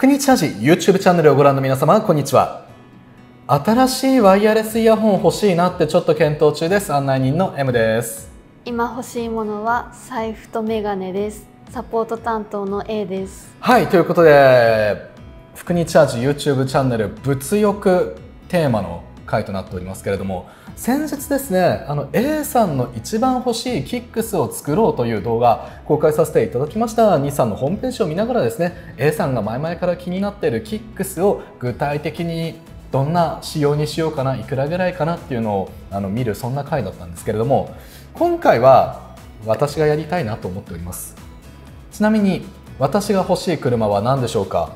福日チャージ YouTube チャンネルをご覧の皆様こんにちは。新しいワイヤレスイヤホン欲しいなってちょっと検討中です。案内人の M です。今欲しいものは財布とメガネです。サポート担当の A です。はいということで福日チャージ YouTube チャンネル物欲テーマの回となっておりますけれども先日ですねあの A さんの一番欲しいキックスを作ろうという動画公開させていただきました。2さんのホームページを見ながらですね A さんが前々から気になっているキックスを具体的にどんな仕様にしようかないくらぐらいかなっていうのをあの見るそんな回だったんですけれども今回は私がやりたいなと思っております。ちなみに私が欲しい車は何でしょうか？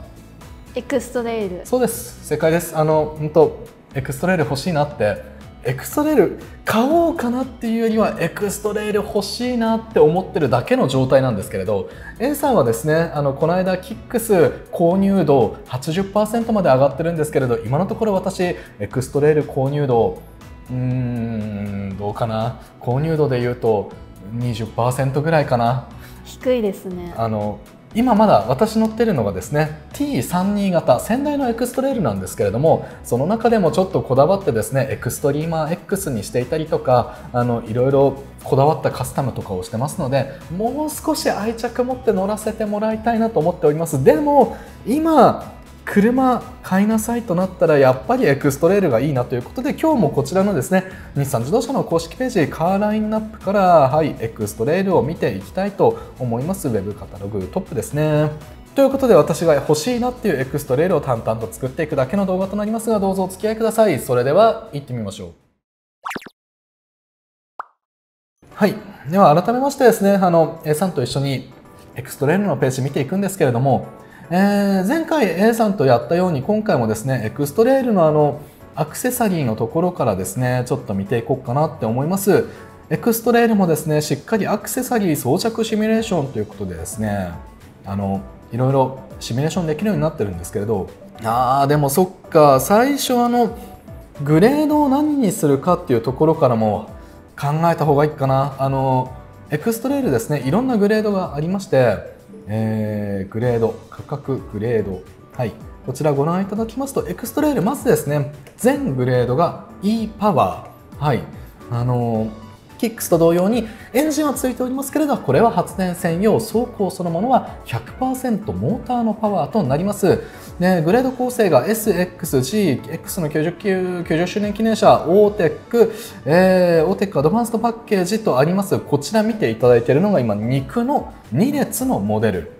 エクストレイル。そうです。正解です。あの本当エクストレイル欲しいなって。エクストレイル買おうかなっていうよりはエクストレイル欲しいなって思ってるだけの状態なんですけれど A さんはですねあのこの間キックス購入度80%まで上がってるんですけれど今のところ私エクストレイル購入度うーんどうかな？購入度で言うと20%ぐらいかな。低いですね。あの今まだ私乗ってるのがですね T32 型先代のエクストレールなんですけれどもその中でもちょっとこだわってですねエクストリーマー X にしていたりとかあのいろいろこだわったカスタムとかをしてますのでもう少し愛着持って乗らせてもらいたいなと思っております。でも今車買いなさいとなったらやっぱりエクストレールがいいなということで今日もこちらのですね日産自動車の公式ページカーラインナップからはいエクストレールを見ていきたいと思います。ウェブカタログトップですね。ということで私が欲しいなっていうエクストレールを淡々と作っていくだけの動画となりますがどうぞお付き合いください。それでは行ってみましょう。はい。では改めましてですねあの A さんと一緒にエクストレイルのページ見ていくんですけれどもえー、前回 A さんとやったように今回もですねエクストレイルのあのアクセサリーのところからですねちょっと見ていこうかなって思います。エクストレイルもですねしっかりアクセサリー装着シミュレーションということでですねあのいろいろシミュレーションできるようになってるんですけれどあーでもそっか最初あのグレードを何にするかっていうところからも考えた方がいいかな。あのエクストレールですねいろんなグレードがありましてえー、グレード価格グレード。はい。こちらご覧いただきますとエクストレイルまずですね。全グレードが e パワーはい。あのーキックスと同様にエンジンはついておりますけれどこれは発電専用走行そのものは100%モーターのパワーとなります。でグレード構成が SXGX の 90, 90周年記念車 OTEC、えー、OTEC アドバンストパッケージとあります。こちら見ていただいているのが今肉の2列のモデル。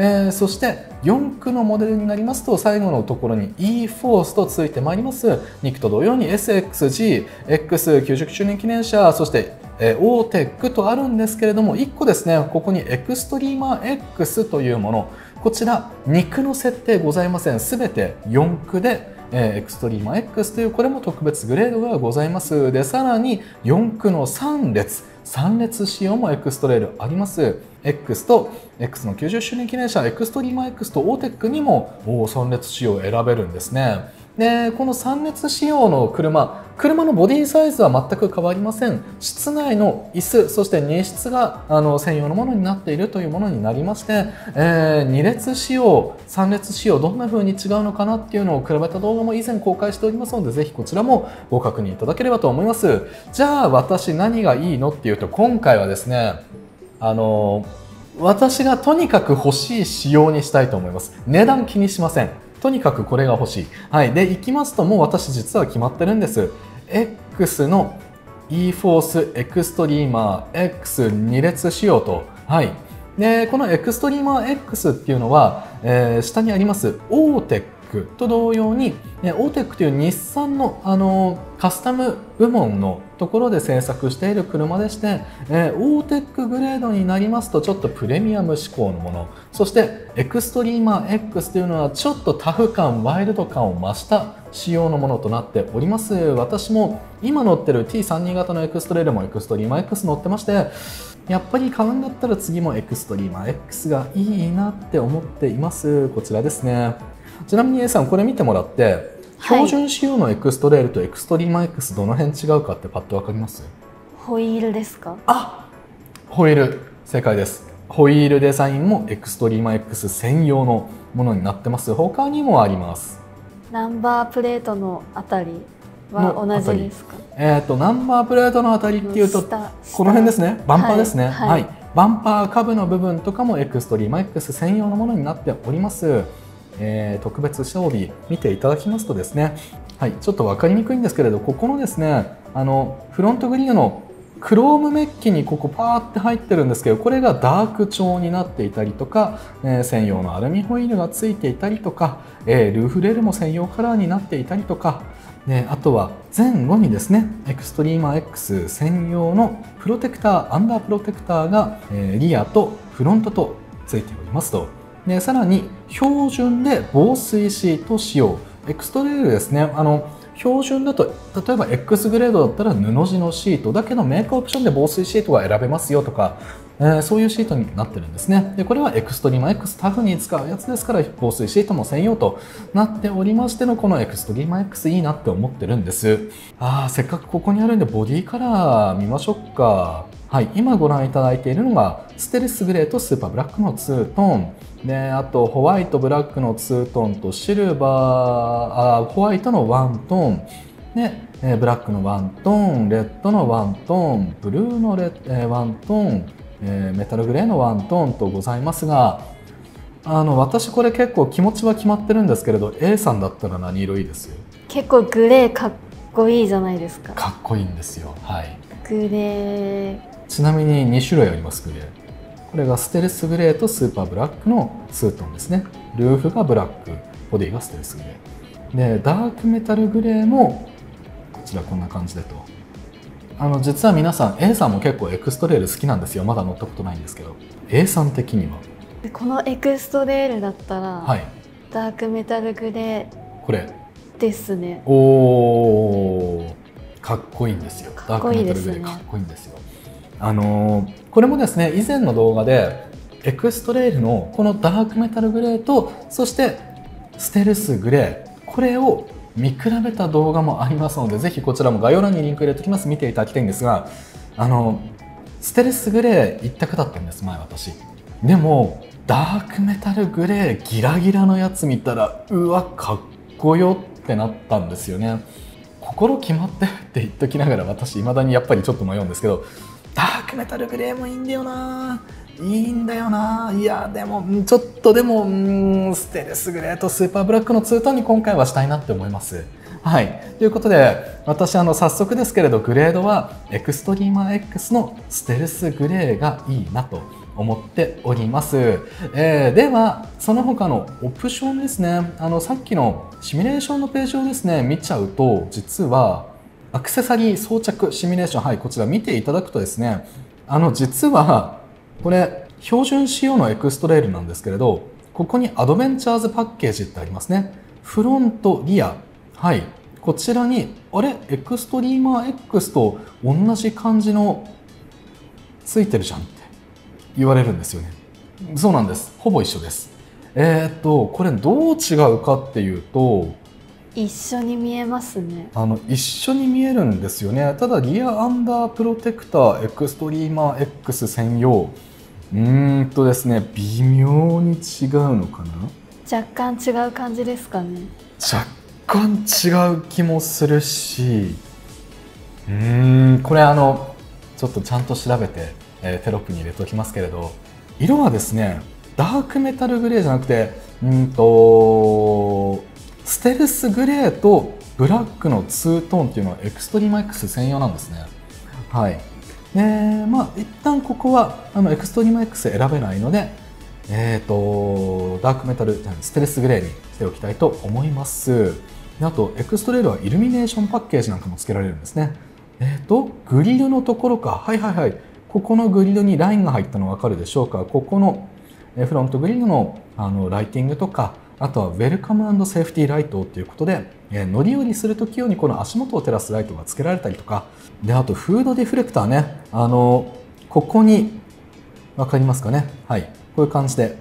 えー、そして4区のモデルになりますと最後のところに e フォースとついてまいります。2区と同様に SXG、X90 周年記念車そしてえー、OTEC とあるんですけれども1個ですねここにエクストリーマー X というもの。こちら肉の設定ございません。すべて4区でえー、エクストリーマー X というこれも特別グレードがございます。でさらに4区の3列。3列仕様もエクストレールあります。X と X の90周年記念車エクストリーマー X と OTEC にも3列仕様を選べるんですね。でこの3列仕様の車車のボディサイズは全く変わりません。室内の椅子そして荷室があの専用のものになっているというものになりまして、えー、2列仕様3列仕様どんな風に違うのかなっていうのを比べた動画も以前公開しておりますのでぜひこちらもご確認いただければと思います。じゃあ私何がいいのっていうと今回はですねあの私がとにかく欲しい仕様にしたいと思います。値段気にしません。とにかくこれが欲しい。はい。で、行きますと、もう私実は決まってるんです。X の eForce エクストリーマー X2 列仕様と。はい。で、このエクストリーマー X っていうのは、えー、下にあります OTEC と同様に、オーテックという日産のあのカスタム部門のところで製作している車でして、えー、オーテックグレードになりますとちょっとプレミアム志向のものそしてエクストリーマー X というのはちょっとタフ感ワイルド感を増した仕様のものとなっております。私も今乗ってる T32 型のエクストレールもエクストリーマー X 乗ってましてやっぱり買うんだったら次もエクストリーマー X がいいなって思っています。こちらですね。ちなみに A さんこれ見てもらって標準仕様のエクストレイルとエクストリーマー X どの辺違うかってパッと分かります？ホイールですか？あホイール。正解です。ホイールデザインもエクストリーマ X 専用のものになってます。他にもあります。ナンバープレートのあたりは同じですか？えっ、とナンバープレートのあたりっていうと下この辺ですね。バンパーですね。ははい。い、はい。バンパー下部の部分とかもエクストリーマ X 専用のものになっております、えー特別装備見ていただきますとですねはいちょっと分かりにくいんですけれどここのですねあのフロントグリルのクロームメッキにここパーって入ってるんですけどこれがダーク調になっていたりとか、えー専用のアルミホイールがついていたりとか、えールーフレールも専用カラーになっていたりとかであとは前後にですねエクストリーマー X 専用のプロテクターアンダープロテクターが、えーリアとフロントとついておりますと。でさらに標準で防水シート仕様。エクストレイルですね。あの標準だと例えば X グレードだったら布地のシートだけどメーカーオプションで防水シートが選べますよとか、えーそういうシートになってるんですね。でこれはエクストリーマ X タフに使うやつですから防水シートも専用となっておりましてのこのエクストリーマ X いいなって思ってるんです。あーせっかくここにあるんでボディカラー見ましょうか。はい今ご覧いただいているのがステルスグレーとスーパーブラックのツートン。であとホワイトブラックのツートンとシルバーあホワイトのワントーン。で、えブラックのワントーンレッドのワントーンブルーのレッ、えワントーン、えーメタルグレーのワントーンとございますがあの私これ結構気持ちは決まってるんですけれど A さんだったら何色いいです？結構グレーかっこいいじゃないですか。かっこいいんですよ。はい。グレー。ちなみに2種類ありますグレーこれがステルスグレーとスーパーブラックのツートンですね。ルーフがブラックボディがステルスグレー。でダークメタルグレーもこちらこんな感じでとあの実は皆さん A さんも結構エクストレイル好きなんですよ。まだ乗ったことないんですけど。A さん的には。でこのエクストレイルだったら、はい。ダークメタルグレーこれ。ですね。おー。かっこいいんですよ。ダークメタルグレーかっこいいんですよ。あのーこれもですね以前の動画でエクストレールのこのダークメタルグレーとそしてステルスグレーこれを見比べた動画もありますのでぜひこちらも概要欄にリンク入れておきます。見ていただきたいんですがあのステルスグレー一択だったんです前私。でもダークメタルグレーギラギラのやつ見たらうわかっこよってなったんですよね。心決まってって言っときながら私未だにやっぱりちょっと迷うんですけどダークメタルグレーもいいんだよな。いいんだよな。いやでもちょっとでもうんステルスグレーとスーパーブラックのツートンに今回はしたいなって思います。はい、ということで私あの早速ですけれどグレードはエクストリーマー X のステルスグレーがいいなと思っております、えーではその他のオプションですね。あのさっきのシミュレーションのページをですね見ちゃうと実はアクセサリー装着シミュレーションはいこちら見ていただくとですねあの実はこれ標準仕様のエクストレールなんですけれどここにアドベンチャーズパッケージってありますね。フロントリア。はい。こちらにあれ？エクストリーマー X と同じ感じのついてるじゃんって言われるんですよね。そうなんです。ほぼ一緒です。えーっとこれどう違うかっていうと一緒に見えますね。あの一緒に見えるんですよね。ただリアアンダープロテクターエクストリーマー X 専用。うーんとですね微妙に違うのかな？若干違う感じですかね。若干違う気もするし。うーんこれあのちょっとちゃんと調べて、えーテロップに入れておきますけれど。色はですねダークメタルグレーじゃなくてうんとステルスグレーとブラックのツートーンっていうのはエクストリーマ X 専用なんですね。はい。でまあ一旦ここはあのエクストリーマ X 選べないのでえー、とダークメタルステルスグレーにしておきたいと思います。であとエクストレールはイルミネーションパッケージなんかも付けられるんですね。えっ、とグリルのところか。はいはいはい。ここのグリルにラインが入ったの分かるでしょうか。ここのえフロントグリルのあのライティングとかあとはウェルカムセーフティーライトということで、えー乗り降りする時用にこの足元を照らすライトが付けられたりとか。であとフードディフレクターね。あのここに分かりますかね？はい。こういう感じで、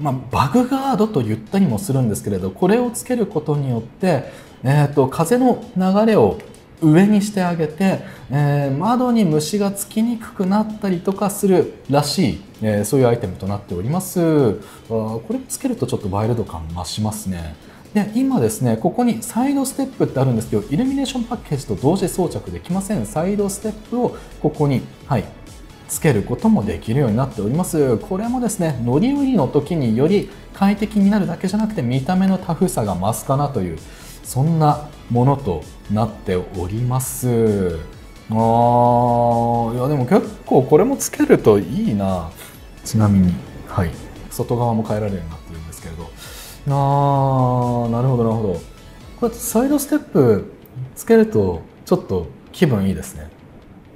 まあ、バグガードと言ったりもするんですけれどこれをつけることによって、えー、と風の流れを上にしてあげて、えー、窓に虫がつきにくくなったりとかするらしい、えー、そういうアイテムとなっております。あこれつけるとちょっとワイルド感増しますね。で今ですねここにサイドステップってあるんですけどイルミネーションパッケージと同時装着できません。サイドステップをここにはいつけることもできるようになっております。これもですね乗り降りの時により快適になるだけじゃなくて見た目のタフさが増すかなというそんなものとなっております。あーいやでも結構これもつけるといいな。ちなみに。はい。外側も変えられるようになってるんですけれど。あーなるほどなるほど。これサイドステップつけるとちょっと気分いいですね。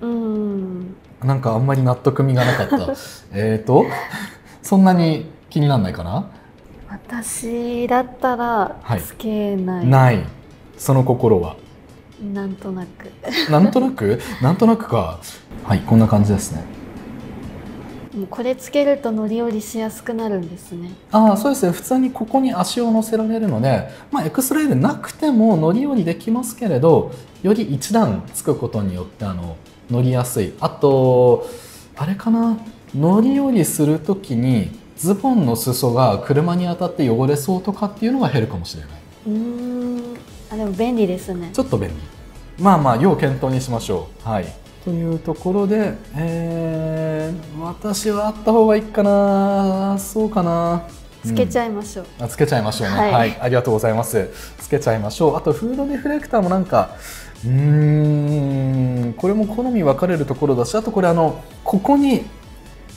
うん。なんかあんまり納得みがなかった。えっと？そんなに気にならないかな？私だったらはい。つけない、ないその心は？なんとなく。なんとなく？なんとなくか。はいこんな感じですね。もうこれつけると乗り降りしやすくなるんですね。ああそうですね。普通にここに足を乗せられるので、まあ、エクストレイルなくても乗り降りできますけれどより一段つくことによってあの乗りやすい。あとあれかな？乗り降りする時にズボンの裾が車に当たって汚れそうとかっていうのが減るかもしれない。うーんあでも便利ですね。ちょっと便利。まあまあ要検討にしましょう。はい。というところで、えー私はあった方がいいかな。そうかな。つけちゃゃいましょう、あつけちゃいましょうね、は、はい。いありがとうございます。つけちゃいましょう。あとフードディフレクターもなんかうーんこれも好み分かれるところだしあとこれあのここに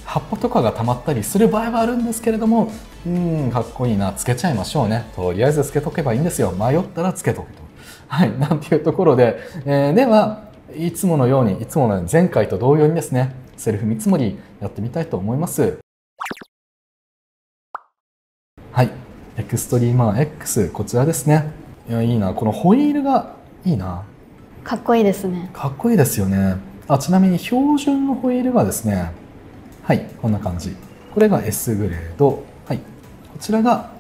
葉っぱとかが溜まったりする場合はあるんですけれどもうんかっこいいなつけちゃいましょうね。とりあえずつけとけばいいんですよ。迷ったらつけとけと。はいなんていうところで、えーではいつものようにいつもの前回と同様にですねセルフ見積もりやってみたいと思います。はいエクストリーマー X こちらですね。いやいいな。このホイールがいいな。かっこいいですね。かっこいいですよね。あちなみに標準のホイールがですねはいこんな感じ。これが S グレード。はいこちらが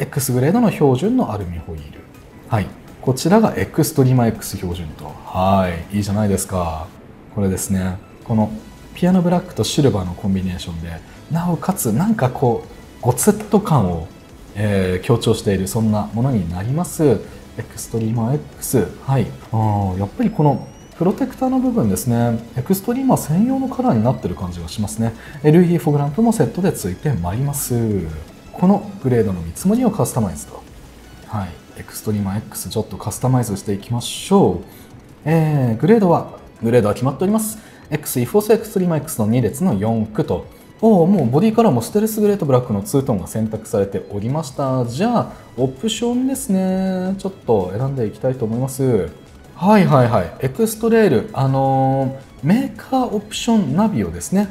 X グレードの標準のアルミホイール。はいこちらがエクストリーマ X 標準と。はいいいじゃないですか。これですね。このピアノブラックとシルバーのコンビネーションでなおかつなんかこうゴツッと感を、えー強調しているそんなものになります。エクストリーマー X はいあやっぱりこのプロテクターの部分ですね。エクストリーマー専用のカラーになってる感じがしますね。LED フォグランプもセットでついてまいります。このグレードの見積もりをカスタマイズと。はい。エクストリーマー X ちょっとカスタマイズしていきましょう。えーグレードはグレードは決まっております。X e-4ORCE エクストリーマー X の2列の4駆と。おおもうボディカラーもステルスグレーとブラックのツートーンが選択されておりました。じゃあオプションですね。ちょっと選んでいきたいと思います。はいはいはい。エクストレイルあのーメーカーオプションナビをですね、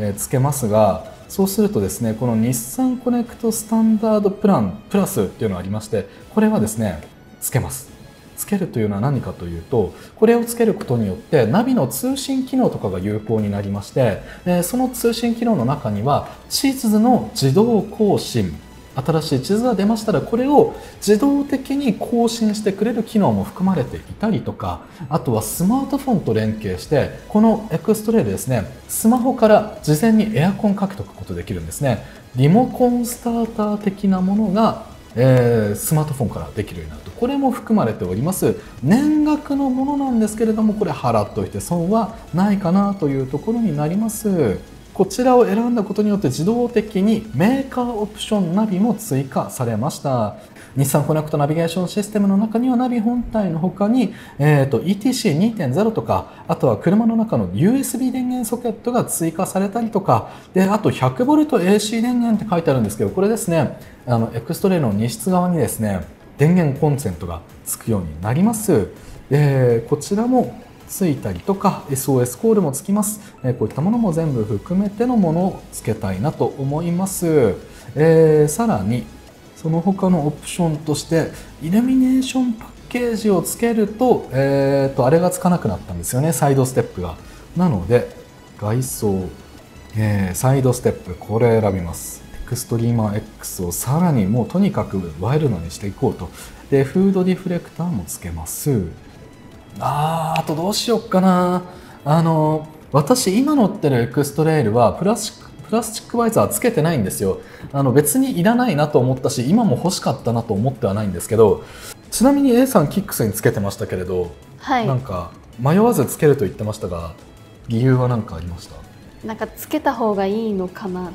えーつけますがそうするとですねこの日産コネクトスタンダードプランプラスっていうのがありましてこれはですねつけます。つけるというのは何かというとこれをつけることによってナビの通信機能とかが有効になりましてその通信機能の中には地図の自動更新新しい地図が出ましたらこれを自動的に更新してくれる機能も含まれていたりとかあとはスマートフォンと連携してこのエクストレイルですねスマホから事前にエアコンかけとくことできるんですね。リモコンスターター的なものがえースマートフォンからできるようになると。これも含まれております。年額のものなんですけれどもこれ払っておいて損はないかなというところになります。こちらを選んだことによって自動的にメーカーオプションナビも追加されました日産コネクトナビゲーションシステムの中にはナビ本体の他に、えー、と ETC2.0 とかあとは車の中の USB 電源ソケットが追加されたりとかであと 100VAC 電源って書いてあるんですけどこれですねあのエクストレイの荷室側にですね電源コンセントがつくようになります。えーこちらもついたりとか SOS コールもつきます、えこういったものも全部含めてのものをつけたいなと思います、えーさらにその他のオプションとしてイルミネーションパッケージをつけると,、えーとあれがつかなくなったんですよねサイドステップが。なので外装、えーサイドステップこれ選びます。エクストリーマー X をさらにもうとにかくワイルドにしていこうと。でフードディフレクターもつけます。あーあとどうしよっかな。あの私今乗ってるエクストレイルはプラスチックプラスチックバイザーつけてないんですよ。あの別にいらないなと思ったし今も欲しかったなと思ってはないんですけどちなみに A さんキックスにつけてましたけれど、はい。なんか迷わずつけると言ってましたが理由は何かありました？なんかつけた方がいいのかなっ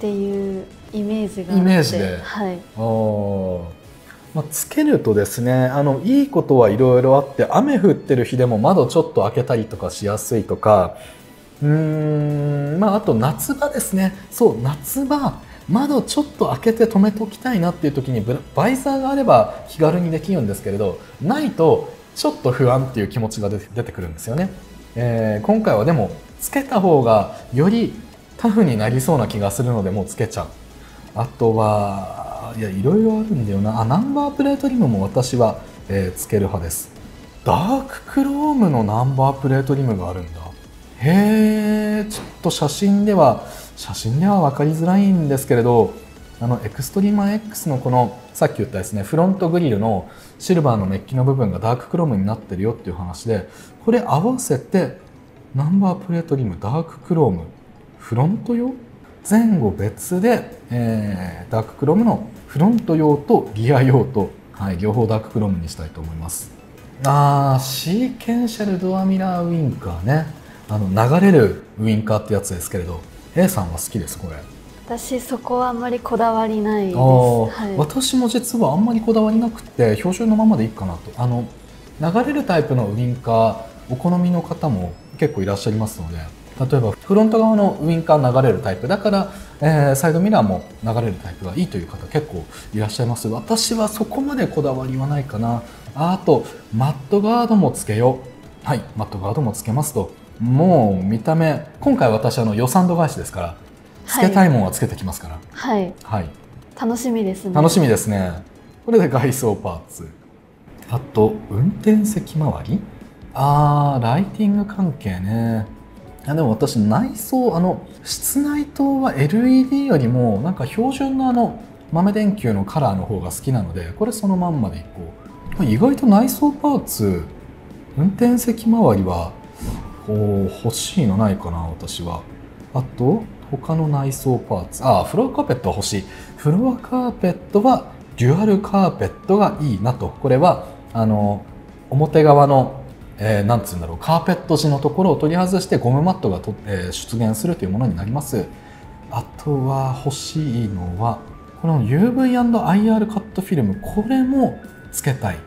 ていうイメージがイメージで。はい。あーまあ、つけるとですねあのいいことはいろいろあって雨降ってる日でも窓ちょっと開けたりとかしやすいとかうーんまああと夏場ですね。そう夏場窓ちょっと開けて止めておきたいなっていう時にバイザーがあれば気軽にできるんですけれどないとちょっと不安っていう気持ちが出て出てくるんですよね、えー今回はでもつけた方がよりタフになりそうな気がするのでもうつけちゃう。あとはいやいろいろあるんだよな。あナンバープレートリムも私は、えーつける派です。ダーククロームのナンバープレートリムがあるんだ。へえちょっと写真では写真では分かりづらいんですけれどあのエクストリーマー X のこのさっき言ったですねフロントグリルのシルバーのメッキの部分がダーククロームになってるよっていう話でこれ合わせてナンバープレートリムダーククロームフロント用前後別で、えーダーククロームのフロント用とリア用と、はい、両方ダーククロームにしたいと思います。あーシーケンシャルドアミラーウインカーね。あの流れるウインカーってやつですけれど A さんは好きですこれ。私そこはあんまりこだわりないです、あーはい、私も実はあんまりこだわりなくて標準のままでいいかなと。あの流れるタイプのウインカーお好みの方も結構いらっしゃいますので例えばフロント側のウインカー流れるタイプだから、えーサイドミラーも流れるタイプがいいという方結構いらっしゃいます。私はそこまでこだわりはないかな。ああとマットガードもつけよう。はいマットガードもつけますと。もう見た目今回私あの予算度外視ですからつけたいもんはつけてきますから。はい。はい。楽しみですね。楽しみですね。これで外装パーツ。あと運転席周り？あーライティング関係ねあでも私内装あの室内灯は LED よりもなんか標準のあの豆電球のカラーの方が好きなのでこれそのまんまでいこう。意外と内装パーツ運転席周りはお欲しいのないかな私は。あと他の内装パーツ。あフロアカーペットは欲しい。フロアカーペットはデュアルカーペットがいいなと。これはあの表側の、えーなんつうんだろうカーペット地のところを取り外してゴムマットがと、えー出現するというものになります。あとは欲しいのはこの UV&IR カットフィルムこれもつけたい。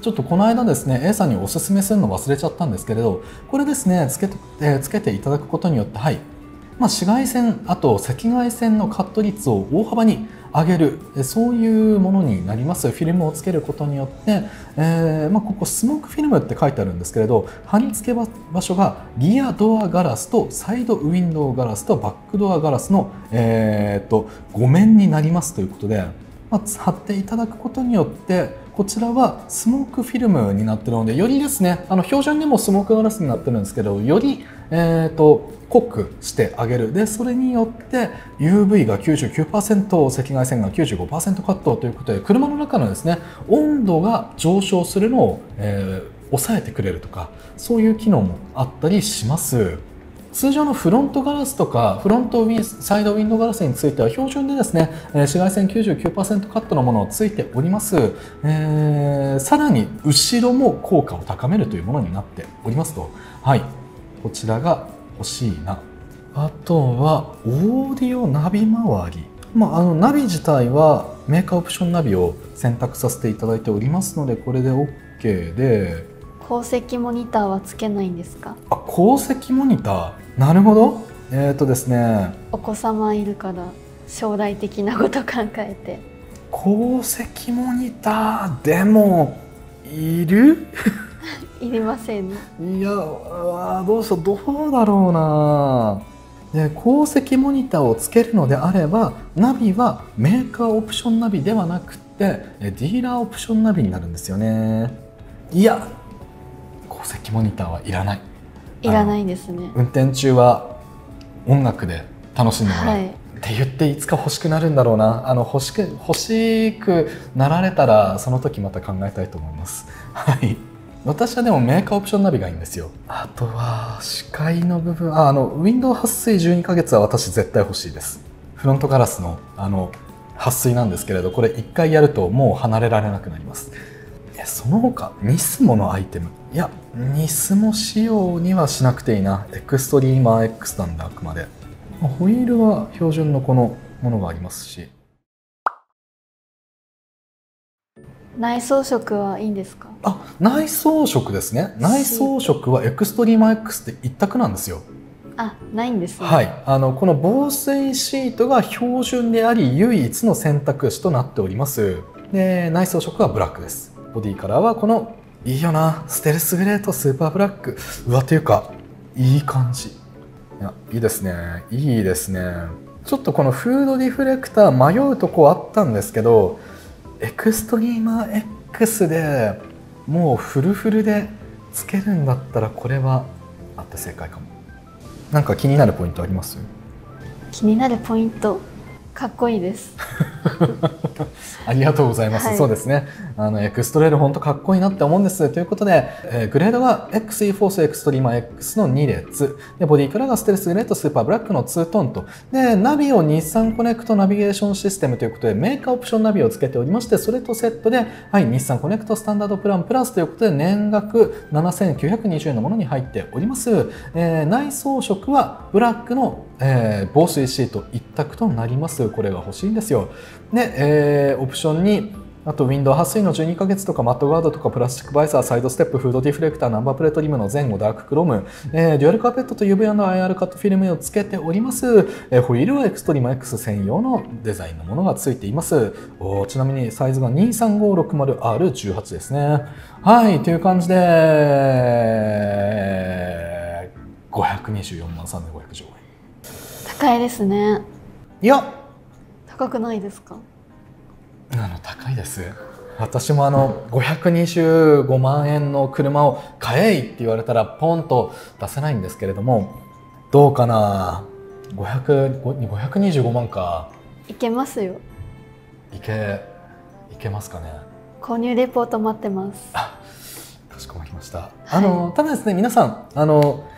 ちょっとこの間ですね A さんにおすすめするの忘れちゃったんですけれどこれですねつけて,、えーつけていただくことによってはい、まあ、紫外線あと赤外線のカット率を大幅に上げる。そういうものになります。フィルムをつけることによって、えーまあ、ここスモークフィルムって書いてあるんですけれど貼り付け場所がリアドアガラスとサイドウィンドウガラスとバックドアガラスの、えー、と5面になりますということで、まあ、貼っていただくことによってこちらはスモークフィルムになってるのでよりですねあの標準でもスモークガラスになってるんですけどより、えー、と濃くしてあげる。でそれによって UV が99%赤外線が95%カットということで車の中のですね温度が上昇するのを、えー抑えてくれるとかそういう機能もあったりします。通常のフロントガラスとかフロントウィンサイドウィンドガラスについては標準でですね、紫外線99%カットのものをついております、えーさらに後ろも効果を高めるというものになっておりますと。はい。こちらが欲しいな。あとはオーディオナビ周り。まあ、あのナビ自体はメーカーオプションナビを選択させていただいておりますのでこれで OK で。鉱石モニターはつけないんですか？あ鉱石モニター？なるほど。えっ、とですね。お子様いるから将来的なこと考えて。鉱石モニターでもいる？いりません。ねいやどうしようどうだろうな。で鉱石モニターをつけるのであればナビはメーカーオプションナビではなくてえディーラーオプションナビになるんですよね。いや鉱石モニターはいらない。いらないですね。運転中は音楽で楽しんでもらう、はい。って言っていつか欲しくなるんだろうな。あの欲しく欲しくなられたらその時また考えたいと思います。はい私はでもメーカーオプションナビがいいんですよ。あとは視界の部分。ああのウィンドウ撥水12ヶ月は私絶対欲しいです。フロントガラスのあの撥水なんですけれどこれ1回やるともう離れられなくなります。その他ニスモのアイテム。いやニスモ仕様にはしなくていいな。エクストリーマー X なんであくまで。ホイールは標準のこのものがありますし。内装色はいいんですか？あ内装色ですね。内装色はエクストリーマー X って一択なんですよ。あないんですね。はい。あのこの防水シートが標準であり唯一の選択肢となっております。で内装色はブラックです。ボディカラーはこのいいよなステルスグレーとスーパーブラック。うわっていうかいい感じ。いやいいですね。いいですね。ちょっとこのフードディフレクター迷うとこあったんですけどエクストリーマー X でもうフルフルでつけるんだったらこれはあって正解かも。なんか気になるポイントあります？気になるポイント。かっこいいです ありがとうございます。はい、そうですね。あのエクストレイル本当かっこいいなって思うんです。ということで、えー、グレードが X e-4ORCE エクストリーマー X の2列、でボディカラーがステルスグレーとスーパーブラックの2トーンと、でナビを日産コネクトナビゲーションシステムということでメーカーオプションナビをつけておりまして、それとセットで、はい、日産コネクトスタンダードプランプラスということで年額7920円のものに入っております。えー、内装色はブラックのえー、防水シート一択となります。これが欲しいんですよ。で、えー、オプションにあとウィンドウ撥水の12ヶ月とかマットガードとかプラスチックバイザーサイドステップフードディフレクターナンバープレートリムの前後ダーククローム、えー、デュアルカーペットと UV&IR カットフィルムをつけております、えー、ホイールはエクストリーム X 専用のデザインのものがついています。おちなみにサイズが 23560R18 ですね。はいという感じで524万3510円。高いですね。いや。高くないですか？あの高いです。私もあの525万円の車を買えいって言われたらポンと出せないんですけれどもどうかな？500 525万か。いけますよ。いけいけますかね？購入レポート待ってます。かしこまりました、はい、あのただですね皆さんあの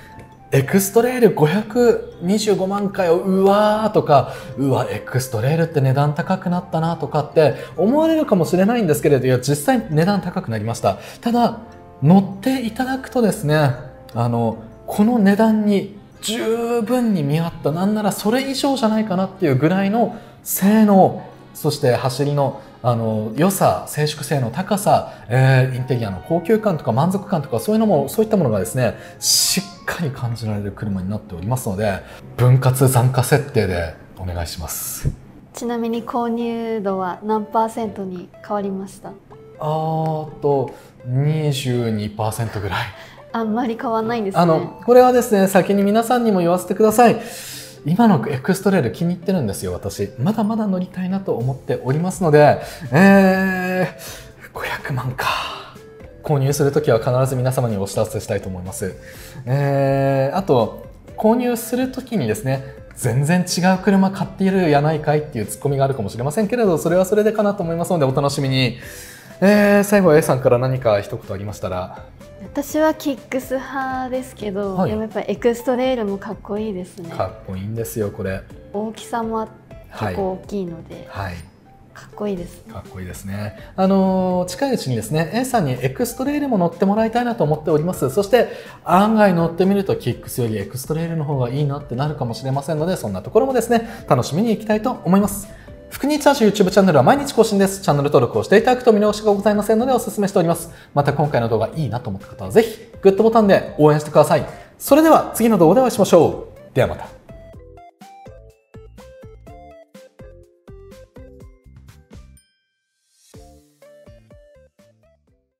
エクストレール525万回をうわーとかうわエクストレールって値段高くなったなとかって思われるかもしれないんですけれどいや実際値段高くなりました。ただ乗っていただくとですねあのこの値段に十分に見合ったなんならそれ以上じゃないかなっていうぐらいの性能そして走りのあの良さ静粛性の高さ、えー、インテリアの高級感とか満足感とかそういうのもそういったものがですねしっかり感じられる車になっておりますので分割残価設定でお願いします。ちなみに購入度は何パーセントに変わりました？あと22%ぐらい。あんまり変わらないんですね。あのこれはですね先に皆さんにも言わせてください。今のエクストレール気に入ってるんですよ私。まだまだ乗りたいなと思っておりますのでえー、500万か。購入するときは必ず皆様にお知らせしたいと思います。えー、あと購入するときにですね全然違う車買っているやないかいっていうツッコミがあるかもしれませんけれどそれはそれでかなと思いますのでお楽しみに、えー、最後 A さんから何か一言ありましたら。私はキックス派ですけど、はい、でもやっぱりエクストレイルもかっこいいですね。かっこいいんですよこれ。大きさも結構大きいので、はい、かっこいいです、かっこいいですねあの近いうちにですね A さんにエクストレイルも乗ってもらいたいなと思っておりますそして案外乗ってみるとキックスよりエクストレイルの方がいいなってなるかもしれませんのでそんなところもですね楽しみにいきたいと思います福にチャージ YouTube チャンネルは毎日更新です。チャンネル登録をしていただくと見逃しがございませんのでお勧めしております。また今回の動画いいなと思った方はぜひグッドボタンで応援してください。それでは次の動画でお会いしましょう。ではまた。